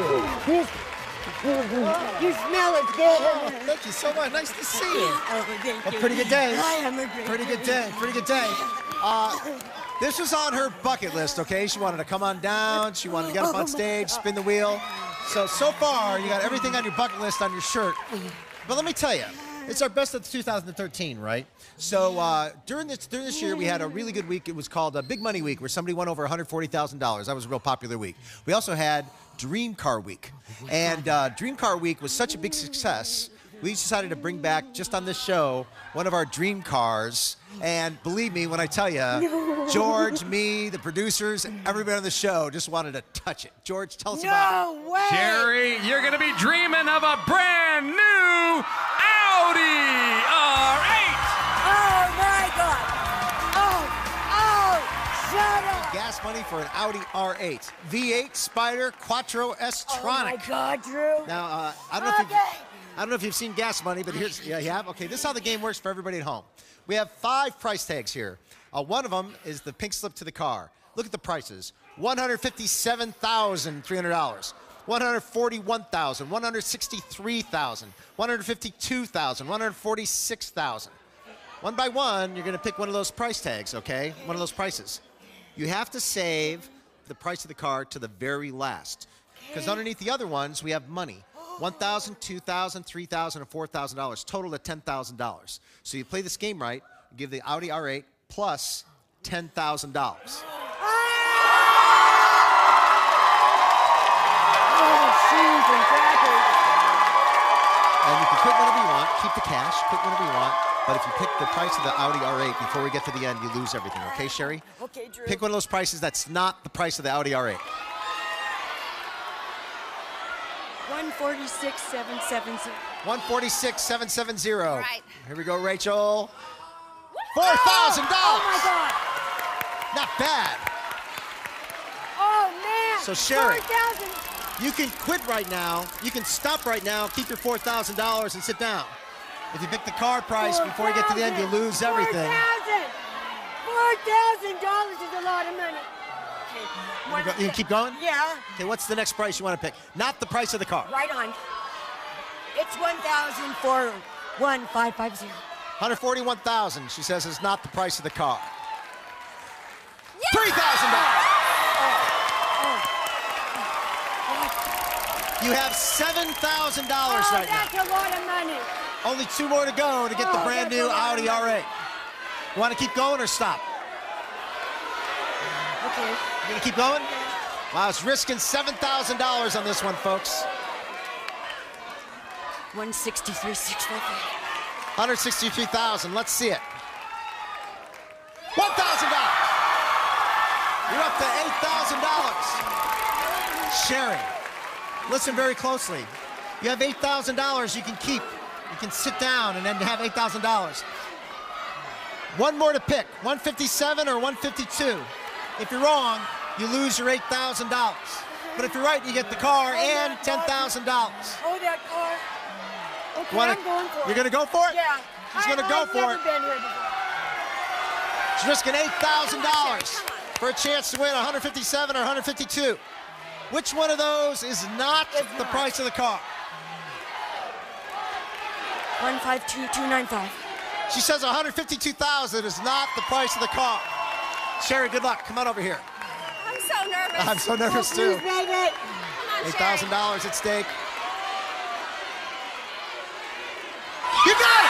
you? You smell it good. Thank you so much. Nice to see you. Oh, thank you. pretty good day. I am a great Pretty good day. Pretty good day. Uh, this was on her bucket list, okay? She wanted to come on down. She wanted to get up on stage, spin the wheel. So, so far, you got everything on your bucket list on your shirt. But let me tell you, it's our best of 2013, right? So uh, during this during this year, we had a really good week. It was called a Big Money Week, where somebody won over $140,000. That was a real popular week. We also had Dream Car Week, and uh, Dream Car Week was such a big success. We decided to bring back just on this show one of our dream cars. And believe me when I tell you, George, me, the producers, everybody on the show just wanted to touch it. George, tell us about it. No way. Jerry, you're going to be dreaming of a brand new Audi R8. Oh my God. Oh, oh, shut up. Gas money for an Audi R8. V8 Spyder Quattro S-Tronic. Oh my God, Drew. Now, uh, I don't know okay. if you I don't know if you've seen gas money, but here's, yeah, you have? Okay, this is how the game works for everybody at home. We have five price tags here. Uh, one of them is the pink slip to the car. Look at the prices. $157,300. 141,000, 163,000, 152,000, 146,000. One by one, you're going to pick one of those price tags, okay? One of those prices. You have to save the price of the car to the very last. Because underneath the other ones, we have money. $1,000, $2,000, $3,000, and $4,000, total of $10,000. So you play this game right, give the Audi R8 plus $10,000. Cheese and crackers. And you can pick whatever you want, keep the cash, pick whatever you want. But if you pick the price of the Audi R8 before we get to the end, you lose everything, okay, Sheree? Okay, Drew. Pick one of those prices that's not the price of the Audi R8. 146,770. 146,770. Right. Here we go, Rachel. $4,000. Oh my God. Not bad. Oh man. So, Sheree. 4,000. You can quit right now. You can stop right now, keep your $4,000 and sit down. If you pick the car price before you get to the end, you lose everything. 4,000 $4,000 is a lot of money. Okay. Go- You can keep going? Yeah, Okay, what's the next price you want to pick? Not the price of the car. right on. It's 1,000 for 1550. 141,000, she says, is not the price of the car. $3,000. You have $7,000 Oh, right now. that's a lot of money. Only two more to go to get the Oh, brand new a lot of Audi money. R8. You want to keep going or stop? Okay. You gonna keep going? Wow, it's risking $7,000 on this one, folks. 163, 650. 163,000. Let's see it. $1,000. You're up to $8,000. Sheree, listen very closely. You have $8,000 you can keep. You can sit down and then have $8,000. One more to pick, 157 or 152. If you're wrong, you lose your $8,000. But if you're right, you get the car and $10,000. Oh, that car. Okay, Wanna- I'm going for it. You're gonna go for it? Yeah. She's gonna go I've for never it. been here before. She's risking $8,000 Come on, Sheree, for a chance to win 157 or 152. Which one of those is not the not. price of the car? 152295. She says 152,000 is not the price of the car. Sheree, good luck. Come on over here. I'm so nervous. I'm so nervous too. please, baby. Come on, Sheree. $8,000 at stake. You got it!